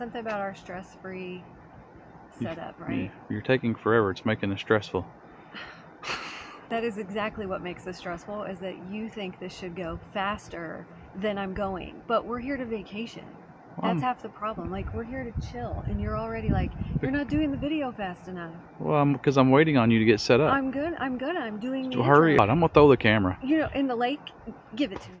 something about our stress-free setup, You- right? You're taking forever. It's making us stressful. That is exactly what makes this stressful is that you think this should go faster than I'm going. But we're here to vacation. That's I'm- half the problem. Like we're here to chill and you're already like you're not doing the video fast enough. Well, because I'm, waiting on you to get set up. I'm good. I'm good. I'm doing the So hurry up. I'm gonna throw the camera. You know, in the lake, give it to me.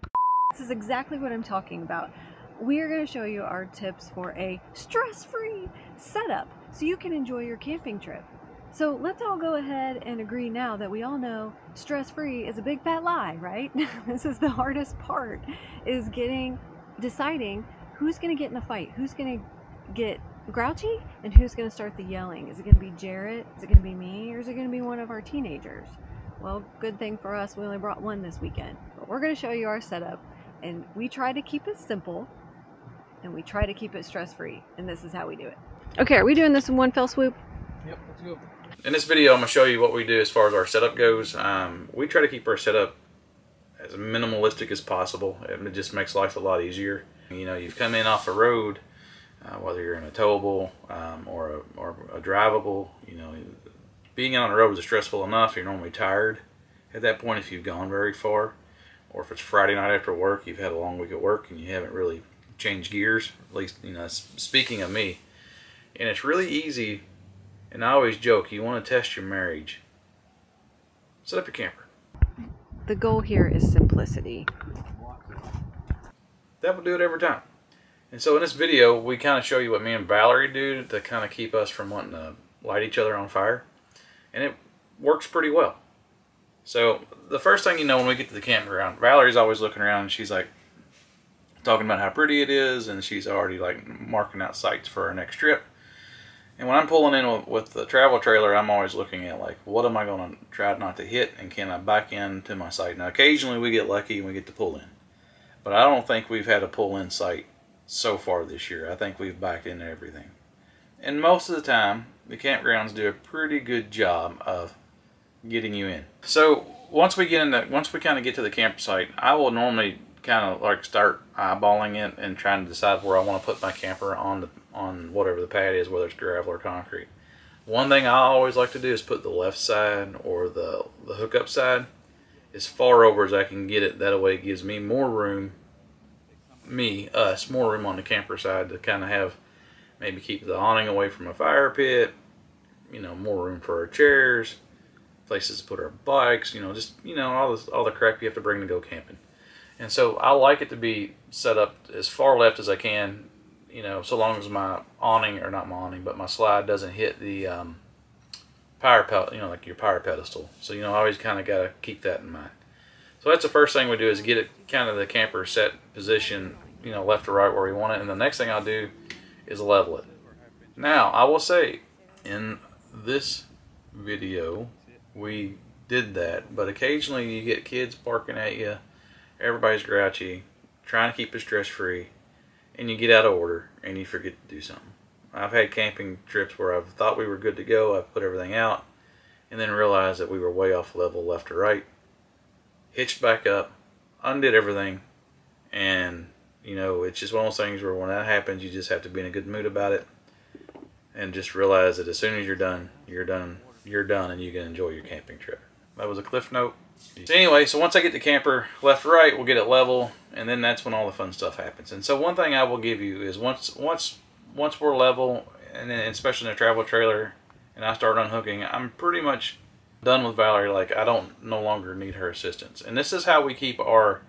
This is exactly what I'm talking about. We are going to show you our tips for a stress-free setup so you can enjoy your camping trip. So let's all go ahead and agree now that we all know stress-free is a big fat lie, right? this is the hardest part is getting deciding who's going to get in a fight, who's going to get grouchy and who's going to start the yelling. Is it going to be Jarrett? Is it going to be me? Or is it going to be one of our teenagers? Well, good thing for us, we only brought one this weekend. But we're going to show you our setup, and we try to keep it simple, and we try to keep it stress-free, and this is how we do it. Okay, are we doing this in one fell swoop? Yep, let's go. In this video, I'm going to show you what we do as far as our setup goes. Um, we try to keep our setup as minimalistic as possible. It just makes life a lot easier. You know, you've come in off a road, uh, whether you're in a towable um, or, a, or a drivable, you know, being on the road is stressful enough. You're normally tired at that point if you've gone very far. Or if it's Friday night after work, you've had a long week at work and you haven't really changed gears. At least, you know, speaking of me. And it's really easy and I always joke, you want to test your marriage. Set up your camper. The goal here is simplicity. That will do it every time. And so in this video, we kind of show you what me and Valerie do to kind of keep us from wanting to light each other on fire. And it works pretty well. So the first thing you know when we get to the campground, Valerie's always looking around and she's like talking about how pretty it is and she's already like marking out sites for our next trip. And when I'm pulling in with, the travel trailer, I'm always looking at like, what am I going to try not to hit, and can I back into my site? Now, occasionally we get lucky and we get to pull in, but I don't think we've had a pull in site so far this year. I think we've backed into everything, and most of the time, the campgrounds do a pretty good job of getting you in. So once we get in the, once we kind of get to the campsite, I will normally kind of like start eyeballing it and trying to decide where I want to put my camper on the on whatever the pad is, whether it's gravel or concrete. One thing I always like to do is put the left side or the the hookup side as far over as I can get it. That way, it gives me more room, me us more room on the camper side to kind of have maybe keep the awning away from a fire pit. You know, more room for our chairs, places to put our bikes. You know, just you know all this all the crap you have to bring to go camping. And so I like it to be set up as far left as I can, you know, so long as my awning, or not my awning, but my slide doesn't hit the um, power pedal, you know, like your power pedestal. So, you know, I always kind of got to keep that in mind. So that's the first thing we do is get it kind of the camper set position, you know, left or right where we want it. And the next thing I'll do is level it. Now, I will say in this video, we did that, but occasionally you get kids barking at you everybody's grouchy, trying to keep it stress free, and you get out of order and you forget to do something. I've had camping trips where I've thought we were good to go, I've put everything out, and then realized that we were way off level left or right, hitched back up, undid everything, and you know, it's just one of those things where when that happens, you just have to be in a good mood about it and just realize that as soon as you're done, you're done, you're done, and you can enjoy your camping trip. That was a cliff note. So anyway, so once I get the camper left right, we'll get it level, and then that's when all the fun stuff happens. And so one thing I will give you is once once once we're level, and then especially in a travel trailer, and I start unhooking, I'm pretty much done with Valerie. Like I don't no longer need her assistance. And this is how we keep our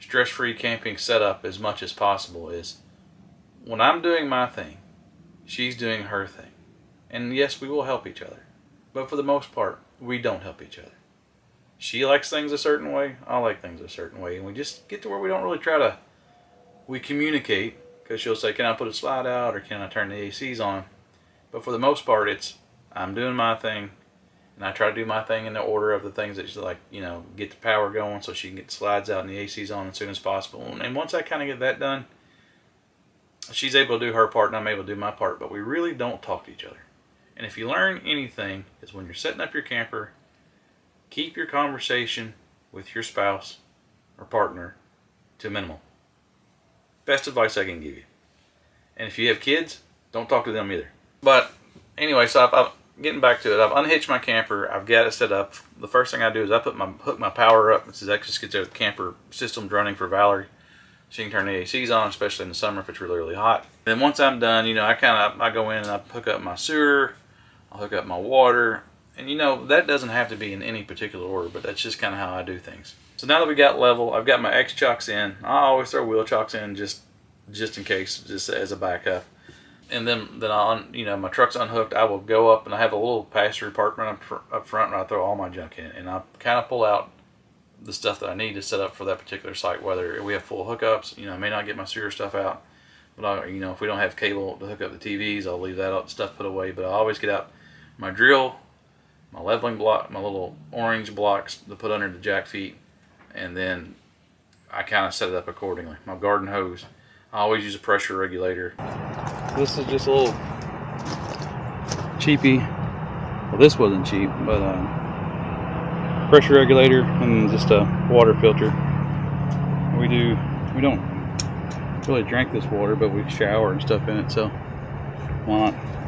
stress-free camping setup as much as possible. Is when I'm doing my thing, she's doing her thing, and yes, we will help each other, but for the most part, we don't help each other she likes things a certain way i like things a certain way and we just get to where we don't really try to we communicate because she'll say can i put a slide out or can i turn the acs on? But for the most part it's i'm doing my thing and i try to do my thing in the order of the things that she's like you know get the power going so she can get the slides out and the acs on as soon as possible. And once i kind of get that done she's able to do her part and i'm able to do my part but we really don't talk to each other. And if you learn anything is when you're setting up your camper keep your conversation with your spouse or partner to minimal. Best advice I can give you. And if you have kids, don't talk to them either. But anyway, so I've, I've getting back to it. I've unhitched my camper. I've got it set up. The first thing I do is I put my hook my power up. This is actually gets the camper systems running for Valerie. She can turn the ACs on, especially in the summer if it's really really hot. Then once I'm done, you know, I kind of I go in and I hook up my sewer. I'll hook up my water, and you know that doesn't have to be in any particular order, but that's just kind of how I do things. So now that we got level, I've got my X chocks in. I always throw wheel chocks in just just in case, just as a backup. And then then on you know my truck's unhooked. I will go up and I have a little pass-through compartment up, up front, and I throw all my junk in, and I kind of pull out the stuff that I need to set up for that particular site. Whether we have full hookups, you know, I may not get my sewer stuff out, but I, you know if we don't have cable to hook up the TVs, I'll leave that stuff put away. But I always get out my drill, my leveling block, my little orange blocks to put under the jack feet, and then I kind of set it up accordingly. My garden hose. I always use a pressure regulator. This is just a little cheapy. Well, this wasn't cheap, but uh, pressure regulator and just a water filter. We do. We don't really drink this water, but we shower and stuff in it, so why not?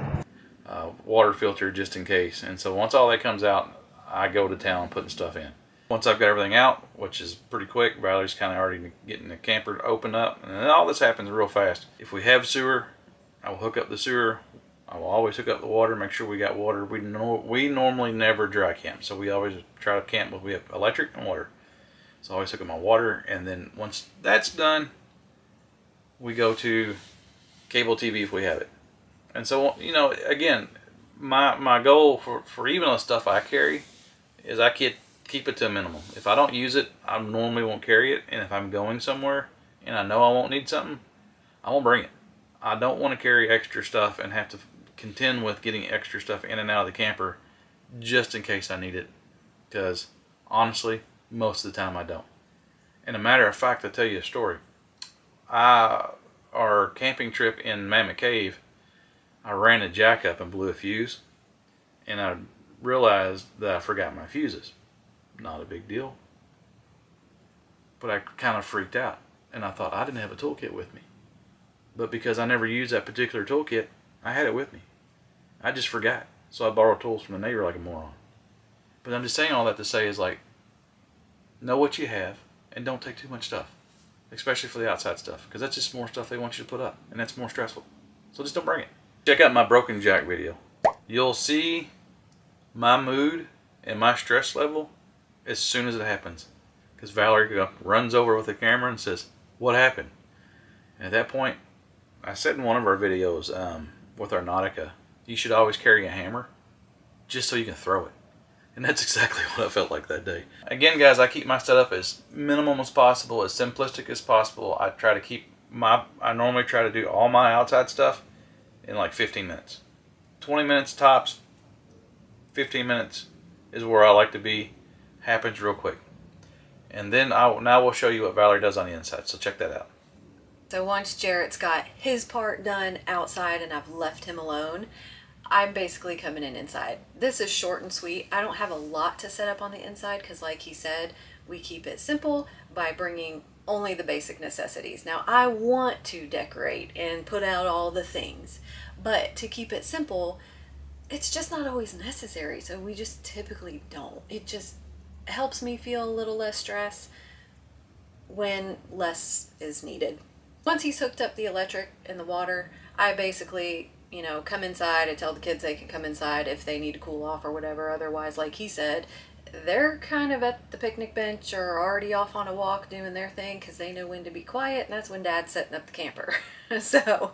Water filter just in case. And so once all that comes out, I go to town putting stuff in. Once I've got everything out, which is pretty quick, Valerie's kind of already getting the camper opened up, and all this happens real fast. If we have sewer, I will hook up the sewer. I will always hook up the water, make sure we got water. We know we normally never dry camp, so we always try to camp with we have electric and water. So I always hook up my water, and then once that's done, we go to cable TV if we have it. And so you know, again, my my goal for for even the stuff I carry is I keep keep it to a minimum. If I don't use it, I normally won't carry it. And if I'm going somewhere and I know I won't need something, I won't bring it. I don't want to carry extra stuff and have to contend with getting extra stuff in and out of the camper just in case I need it. Because honestly, most of the time I don't. And a matter of fact, I'll tell you a story. I, our camping trip in Mammoth Cave, I ran a jack up and blew a fuse. And I realized that I forgot my fuses not a big deal. But I kind of freaked out and I thought I didn't have a toolkit with me. But because I never used that particular toolkit, I had it with me. I just forgot. So I borrowed tools from the neighbor like a moron. But I'm just saying all that to say is like, know what you have and don't take too much stuff. Especially for the outside stuff. Because that's just more stuff they want you to put up. And that's more stressful. So just don't bring it. Check out my broken jack video. You'll see my mood and my stress level as soon as it happens. Because Valerie runs over with the camera and says, What happened? And at that point, I said in one of our videos um, with our Nautica, you should always carry a hammer just so you can throw it. And that's exactly what I felt like that day. Again, guys, I keep my setup as minimum as possible, as simplistic as possible. I try to keep my, I normally try to do all my outside stuff in like 15 minutes. 20 minutes tops, 15 minutes is where I like to be happens real quick. And then I now we'll show you what Valerie does on the inside. So check that out. So once Jarrett's got his part done outside and I've left him alone, I'm basically coming in inside. This is short and sweet. I don't have a lot to set up on the inside because like he said, we keep it simple by bringing only the basic necessities. Now I want to decorate and put out all the things, but to keep it simple, it's just not always necessary. So we just typically don't. It just helps me feel a little less stress when less is needed. Once he's hooked up the electric and the water, I basically, you know, come inside. I tell the kids they can come inside if they need to cool off or whatever. Otherwise, like he said, they're kind of at the picnic bench or already off on a walk doing their thing because they know when to be quiet, and that's when Dad's setting up the camper. so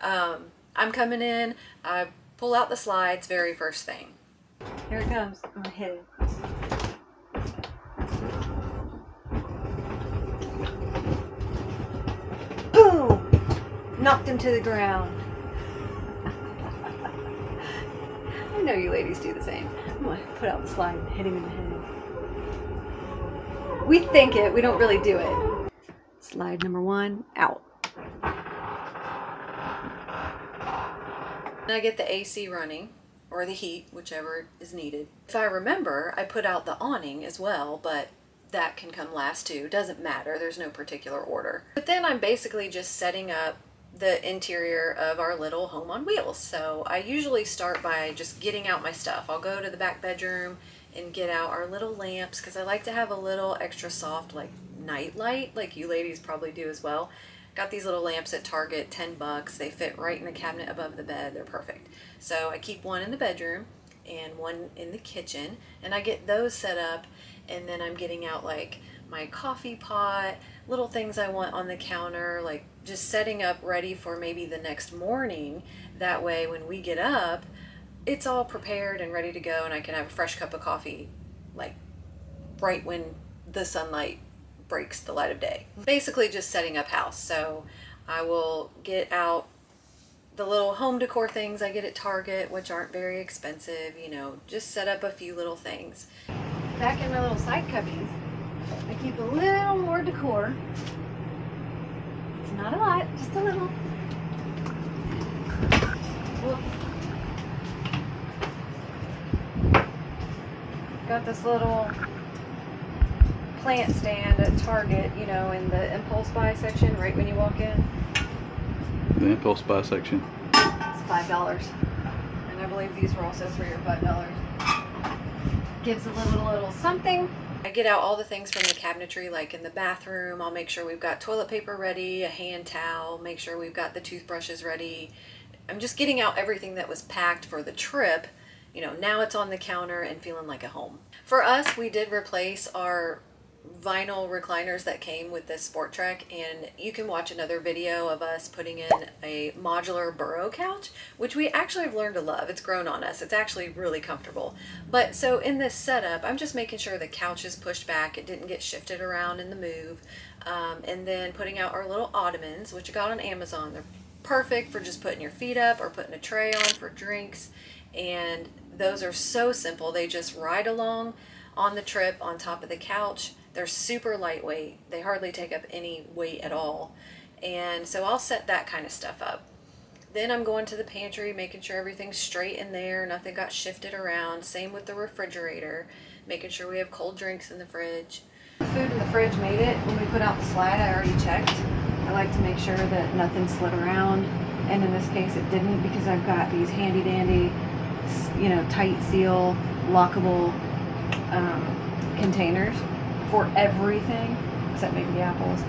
um, I'm coming in. I pull out the slides very first thing. Here it comes. I'm gonna hit it. knocked him to the ground. I know you ladies do the same. Put out the slide and hit him in the head. We think it, we don't really do it. Slide number one, out. I get the AC running, or the heat, whichever is needed. If I remember, I put out the awning as well, but that can come last too. Doesn't matter, there's no particular order. But then I'm basically just setting up the interior of our little home on wheels. So I usually start by just getting out my stuff. I'll go to the back bedroom and get out our little lamps because I like to have a little extra soft like night light like you ladies probably do as well. Got these little lamps at Target, 10 bucks. They fit right in the cabinet above the bed. They're perfect. So I keep one in the bedroom and one in the kitchen and I get those set up and then I'm getting out like my coffee pot, little things I want on the counter, like just setting up ready for maybe the next morning. That way when we get up, it's all prepared and ready to go and I can have a fresh cup of coffee like right when the sunlight breaks the light of day. Basically just setting up house. So I will get out the little home decor things I get at Target, which aren't very expensive, you know, just set up a few little things. Back in my little side cubbies, I keep a little more decor. It's not a lot, just a little. Got this little plant stand at Target, you know, in the impulse buy section right when you walk in. The impulse buy section. It's five dollars. And I believe these were also three or five dollars. Gives a little little something. I get out all the things from the cabinetry, like in the bathroom. I'll make sure we've got toilet paper ready, a hand towel, make sure we've got the toothbrushes ready. I'm just getting out everything that was packed for the trip. You know, now it's on the counter and feeling like a home. For us, we did replace our vinyl recliners that came with this Sport Trek and you can watch another video of us putting in a modular burrow couch which we actually have learned to love. It's grown on us. It's actually really comfortable. But so in this setup I'm just making sure the couch is pushed back. It didn't get shifted around in the move. Um, and then putting out our little ottomans which I got on Amazon. They're perfect for just putting your feet up or putting a tray on for drinks and those are so simple. They just ride along on the trip on top of the couch they're super lightweight. They hardly take up any weight at all. And so I'll set that kind of stuff up. Then I'm going to the pantry, making sure everything's straight in there, nothing got shifted around. Same with the refrigerator, making sure we have cold drinks in the fridge. The food in the fridge made it. When we put out the slide, I already checked. I like to make sure that nothing slid around. And in this case, it didn't because I've got these handy dandy, you know, tight seal, lockable um, containers for everything except maybe the apples.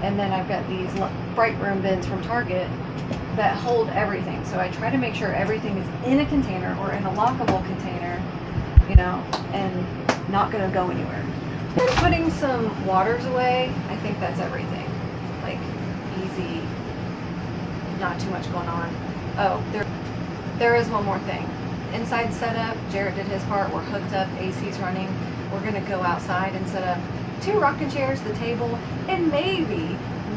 And then I've got these Brightroom bins from Target that hold everything. So I try to make sure everything is in a container or in a lockable container, you know, and not going to go anywhere. And putting some waters away, I think that's everything. Like easy, not too much going on. Oh, there, there is one more thing. Inside setup, Jarrett did his part. We're hooked up, AC's running we're going to go outside and set up two rocking chairs, the table, and maybe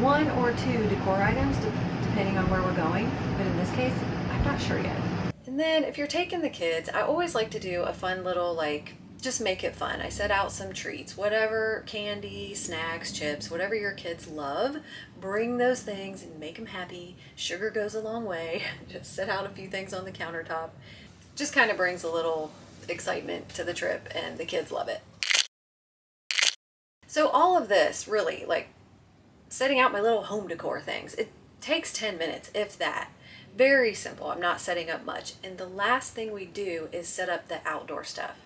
one or two decor items depending on where we're going. But in this case, I'm not sure yet. And then if you're taking the kids, I always like to do a fun little like just make it fun. I set out some treats, whatever candy, snacks, chips, whatever your kids love, bring those things and make them happy. Sugar goes a long way. Just set out a few things on the countertop. Just kind of brings a little excitement to the trip and the kids love it. So all of this really like setting out my little home decor things, it takes 10 minutes if that. Very simple. I'm not setting up much. And the last thing we do is set up the outdoor stuff,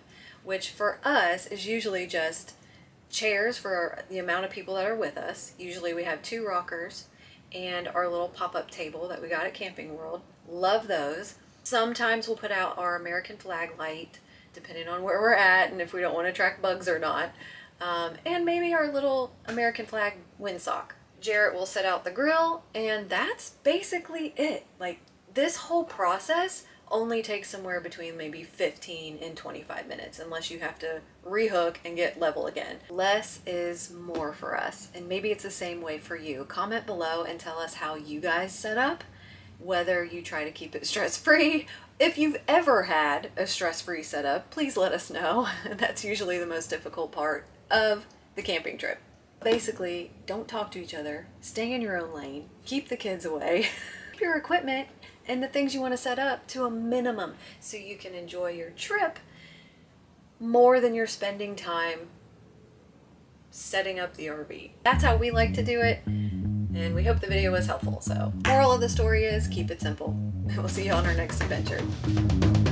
which for us is usually just chairs for the amount of people that are with us. Usually we have two rockers and our little pop-up table that we got at Camping World. Love those. Sometimes we'll put out our American flag light depending on where we're at and if we don't want to attract bugs or not. Um, and maybe our little American flag windsock. Jarrett will set out the grill and that's basically it. Like this whole process only takes somewhere between maybe 15 and 25 minutes unless you have to rehook and get level again. Less is more for us and maybe it's the same way for you. Comment below and tell us how you guys set up, whether you try to keep it stress free if you've ever had a stress-free setup, please let us know. That's usually the most difficult part of the camping trip. Basically, don't talk to each other, stay in your own lane, keep the kids away, keep your equipment and the things you want to set up to a minimum so you can enjoy your trip more than you're spending time setting up the RV. That's how we like to do it. And we hope the video was helpful. So, moral of the story is keep it simple. We'll see you on our next adventure.